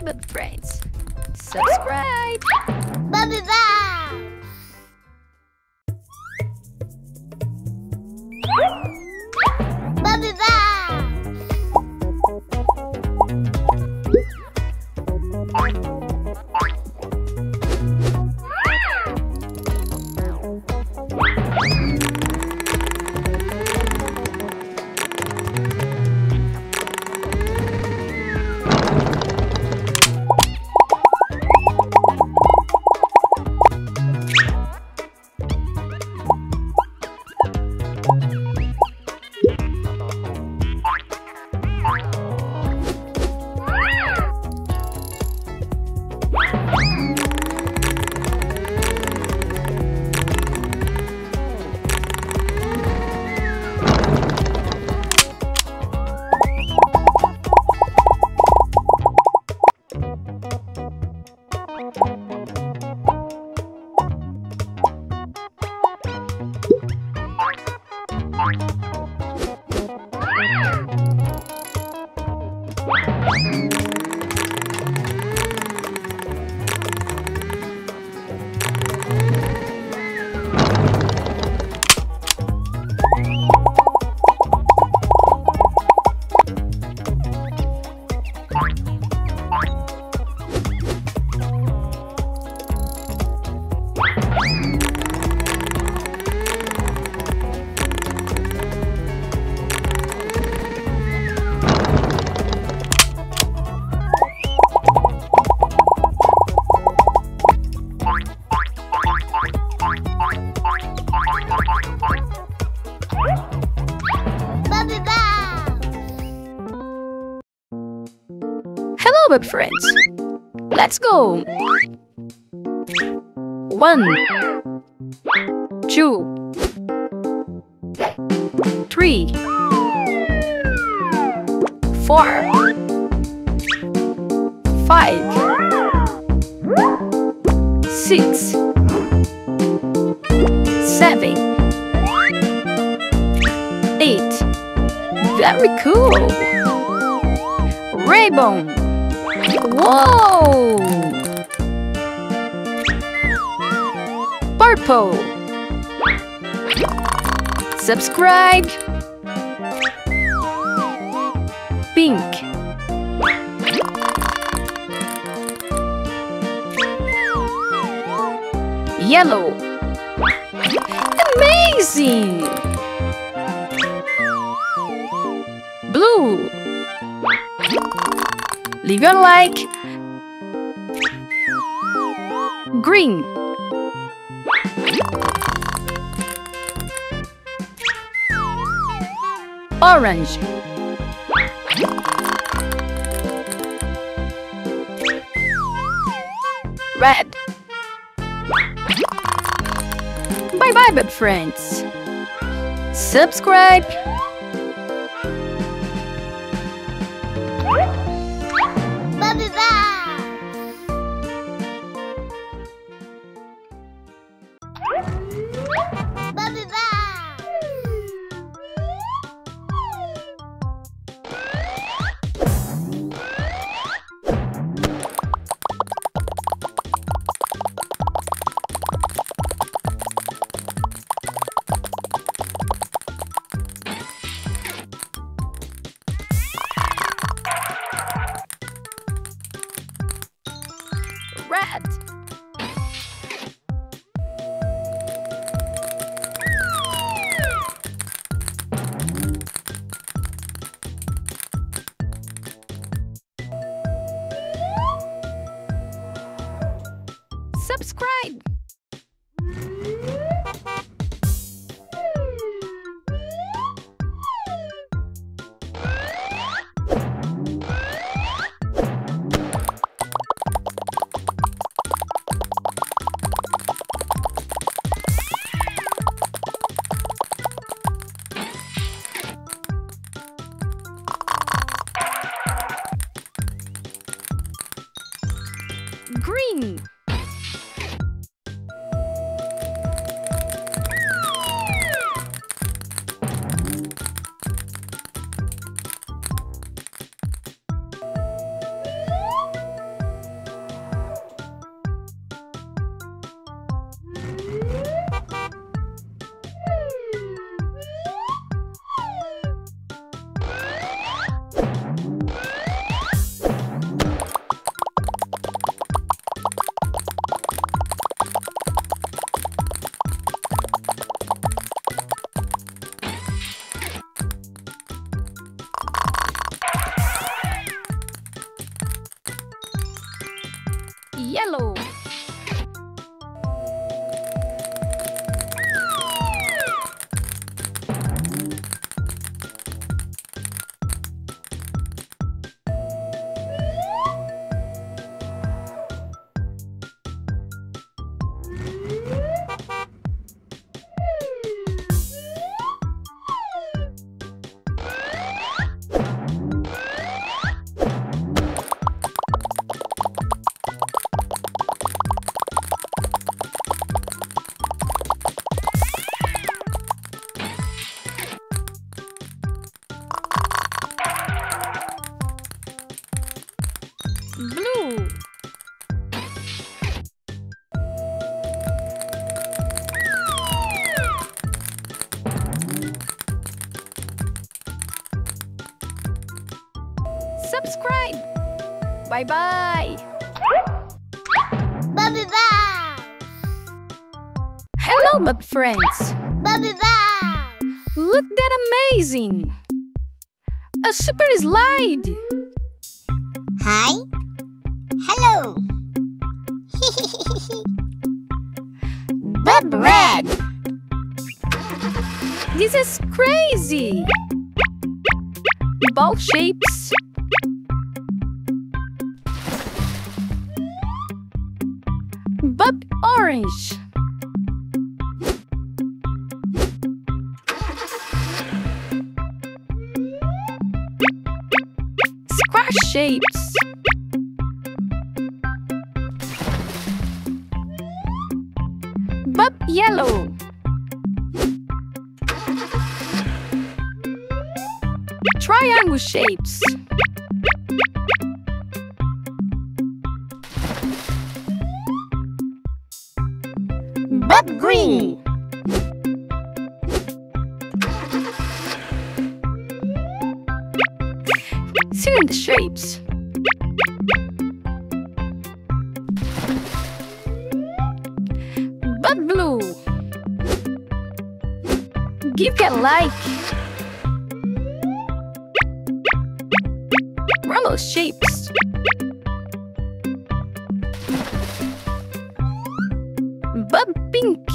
Bub friends. Subscribe! Bubby Bounce! Friends. Let's go. One, two, three, four, five, six, seven, eight. Very cool. Rainbow. Whoa! Purple. Subscribe. Pink. Yellow. Amazing! Leave your like. Green. orange. Red. Bye bye, bub friends. Subscribe. Subscribe. Bye bye. Bubby Bow. Hello, bub friends. Bow. Look that amazing. A super slide. Hi. Hello. Bub Red. This is crazy. Ball shapes. Orange. Square shapes. Bub yellow. Triangle shapes. Green. Cylinder shapes. Bub blue. Give a like. Rainbow shapes. Bub Pink.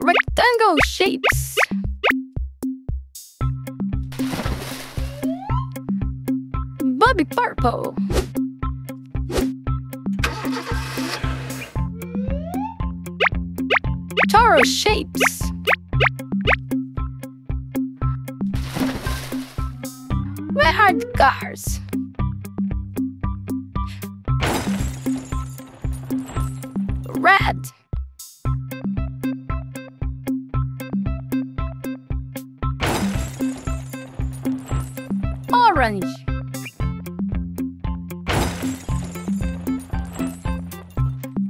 Rectangle shapes. Bobby Purple. Taro shapes. Red hard cars. Red. Orange.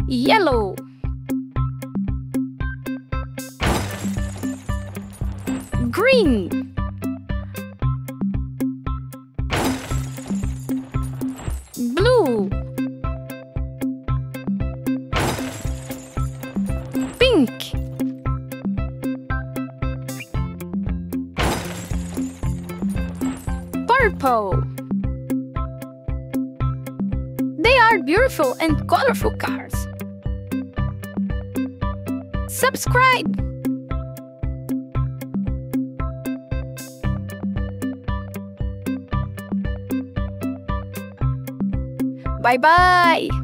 Yellow. Green. Are beautiful and colorful cars. Subscribe! Bye bye!